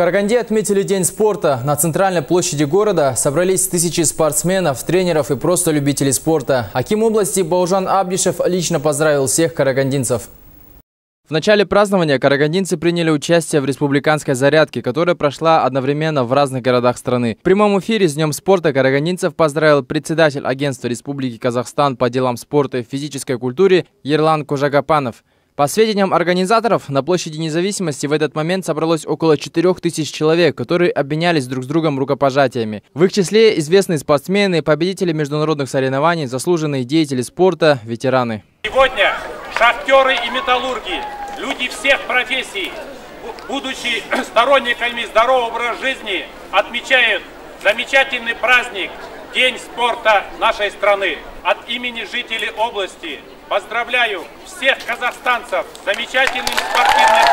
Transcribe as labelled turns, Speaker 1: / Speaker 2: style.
Speaker 1: Караганде отметили День спорта. На центральной площади города собрались тысячи спортсменов, тренеров и просто любителей спорта. Аким области Баужан Абдишев лично поздравил всех карагандинцев. В начале празднования карагандинцы приняли участие в республиканской зарядке, которая прошла одновременно в разных городах страны. В прямом эфире с Днем спорта карагандинцев поздравил председатель Агентства Республики Казахстан по делам спорта и физической культуре Ерлан Кужагапанов. По сведениям организаторов, на площади независимости в этот момент собралось около 4000 человек, которые обменялись друг с другом рукопожатиями. В их числе известные спортсмены, победители международных соревнований, заслуженные деятели спорта, ветераны.
Speaker 2: Сегодня шахтеры и металлурги, люди всех профессий, будучи сторонниками здорового образа жизни, отмечают замечательный праздник День спорта нашей страны. От имени жителей области поздравляю всех казахстанцев с замечательным спортивным.